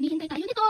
Hinihintay tayo nito.